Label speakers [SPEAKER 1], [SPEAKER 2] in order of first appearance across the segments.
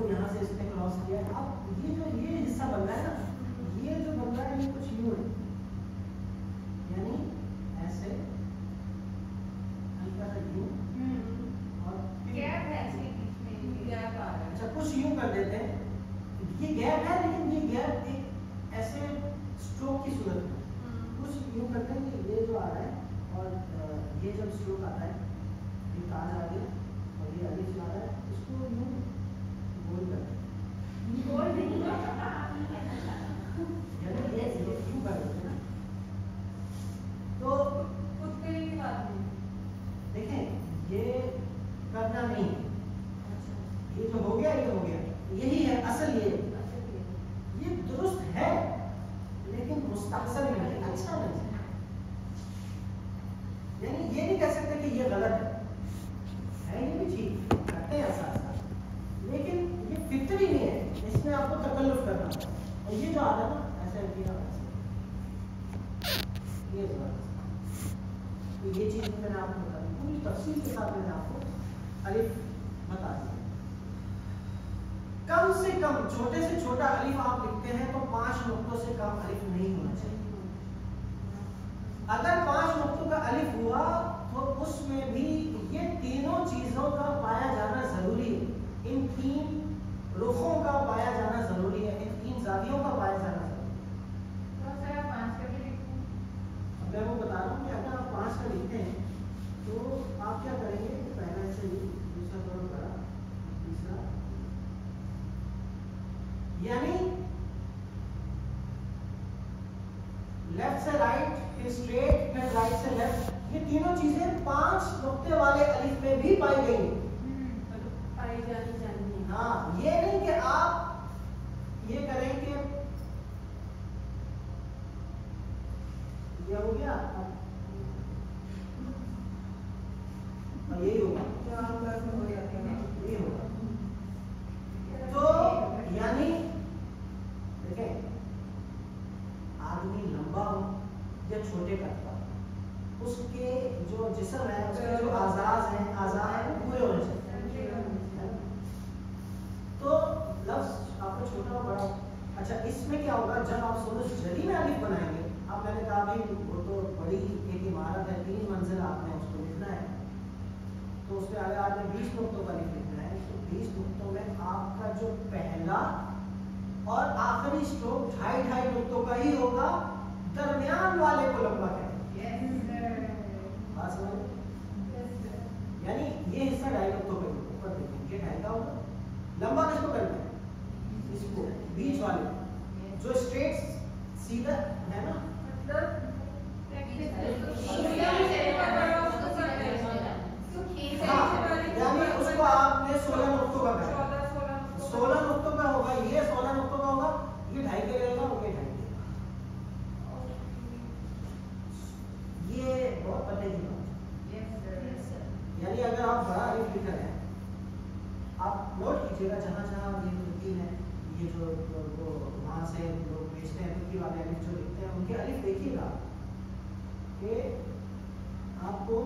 [SPEAKER 1] को यहाँ से इसने क्रॉस किया अब ये जो ये हिस्सा बन रहा है ना ये जो बन रहा है ये कुछ यूँ है। यानी ऐसे हल्का सा यूँ और
[SPEAKER 2] गैप है इसके बीच में गैप आ रहा है।
[SPEAKER 1] अच्छा कुछ यूँ कर देते हैं। ये गैप है लेकिन ये गैप एक ऐसे स्ट्रोक की सूरत में कुछ यूँ करते हैं कि ये जो आ रहा है और अ, ये जब स्ट्रोक आता है ये ताज आ गया और ये अलिफ आ रहा है इसको यूँ गोल कर देते हैं
[SPEAKER 2] गोल नहीं
[SPEAKER 1] यानी ये ये यूँ कर देते हैं ना तो
[SPEAKER 2] खुद के लिए बात नहीं
[SPEAKER 1] देखें ये करना नहीं है
[SPEAKER 2] अच्छा
[SPEAKER 1] ये जो हो गया ये हो गया यही है असल ये
[SPEAKER 2] अच्छा ये
[SPEAKER 1] ये दुरुस्त है मुस्तहसन नहीं है अच्छा नहीं है यानी ये नहीं कह सकते कि ये गलत है। है भी ठीक करते हैं ऐसा लेकिन ये फितरी नहीं है। इसमें आपको तकल्लुफ करना होगा और ये जो आ रहा है ना, ऐसे ये ये चीज़ मैंने आपको बता दी पूरी तफसील के साथ मैंने आपको अलिफ कम छोटे से छोटा अलिफ आप लिखते हैं तो पाँच नुकतों से कम अलिफ नहीं होना चाहिए। अगर पाँच नुकतों का अलिफ हुआ तो उसमें भी ये तीनों चीज़ों का पाया जाना ज़रूरी है इन तीन रुखों का पाया जाना ज़रूरी है इन तीन जातियों का पाया जाना ज़रूरी है
[SPEAKER 2] तो सर आप पाँच का भी लिखूं
[SPEAKER 1] अब मैं वो बता रहा हूँ कि अगर आप पाँच का लिखते हैं तो आप क्या करेंगे कि पहला ऐसे ही दूसरा थोड़ा बड़ा तीसरा यानी लेफ़्ट से राइट फिर स्ट्रेट फिर राइट से लेफ़्ट ये तीनों चीज़ें पाँच नुक्ते वाले अलिफ में भी पाई गई
[SPEAKER 2] मतलब पाई जानी चाहिए
[SPEAKER 1] हाँ। ये नहीं कि आप ये करें कि ये हो गया? अब यही होगा
[SPEAKER 2] चार बार हो जाते हैं
[SPEAKER 1] यही होगा तो यानी देखें आदमी लंबा हो या छोटे कद का हो, उसके जिस्म है उसके जो आज़ाद हैं आज़ाद हैं, वो पूरे होने चाहिए। तो लफ्ज आपको छोटा और बड़ा। अच्छा इसमें क्या होगा, जब आप सुरुज जरी में अलिफ बनाएँगे आप मैंने कहा भाई, वो तो बड़ी एक इमारत है, तीन मंजिल आपने उसको लिखना है। तो उसमें अगर आपने बीस नुक्तों का लिख लिखना है तो बीस नुक्तों में आपका जो पहला और आखिरी स्ट्रोक ढाई ढाई नुक्तों का ही होगा, दरमियान वाले को। लंबा कहेंगे बात समझ रहे? यानी ये हिस्सा ढाई नुक्तों का ही होगा ऊपर देखेंगे ये ढाई का होगा लंबा किसको करना है इसको वाले जो स्ट्रेट सीधा है ना हाँ यानी उसको आपने सोलह नुक्तों का करना है। सोलह नुक्तों का होगा ये सोलह नुक्तों का होगा ये ढाई के रहेगा वो ये ढाई के ये बहुत पते की बात है। यानी अगर आप बड़ा अलिफ लिख रहे हैं आप नोट कीजिएगा जहाँ जहाँ ये तुर्की है जो- जो वहाँ से लोग भेजते हैं, उनकी वाले अलिफ जो लिखते हैं, उनके अलिफ देखिएगा कि आपको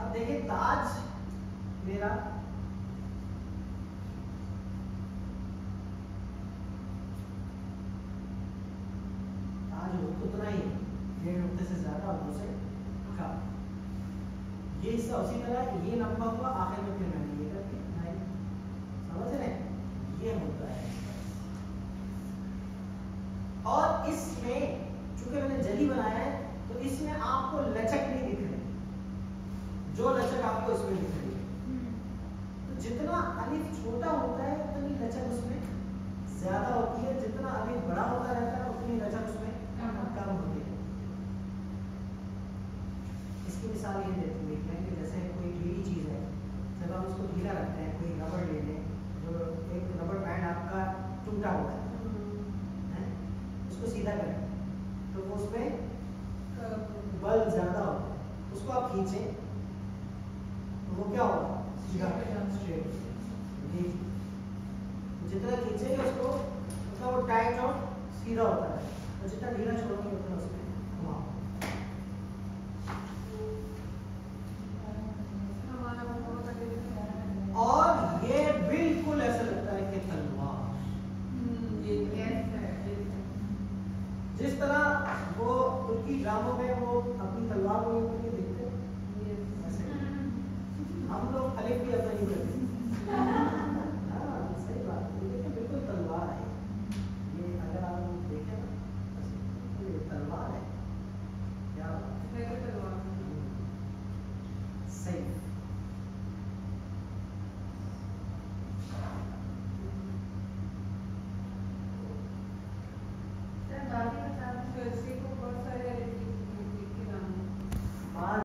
[SPEAKER 1] अब देखिए ताज मेरा ताज हो उतना ही डेढ़ नुक्ते से ज़्यादा और दो से कम ये हिस्सा उसी तरह ये लंबा हुआ, आखिर में फिर मैंने ये कर दिया ढाई समझ रहे हैं ये मुद्दा है और इसमें चूँकि मैंने जली बनाया है तो इसमें आपको लचक नहीं दिख रही जो लचक है तो जितना अलिफ छोटा होता है उतनी लचक उसमें ज़्यादा होती है। जितना अलिफ बड़ा होता रहता है उतनी लचक उसमें कम होती है। इसकी मिसाल ये देते देख लें कि जैसे कोई ढीली चीज़ है जब हम उसको ढीला रखते हैं कोई रबड़ ले लें जो एक रबड़ बैंड आपका टूटा हुआ है उसको सीधा करें तो वो उस पर बल ज़्यादा है। उसको आप खींचें तो वो क्या होगा जितना खींचेंगे उसको उतना वो टाइट और सीधा होता है और जितना ढीला छोड़ोगे उतना उसमें बिल्कुल ऐसा लगता है जिस तरह वो तुर्की ड्रामों में वो अपनी तलवार को हम लोग अलग भी ऐसा नहीं करते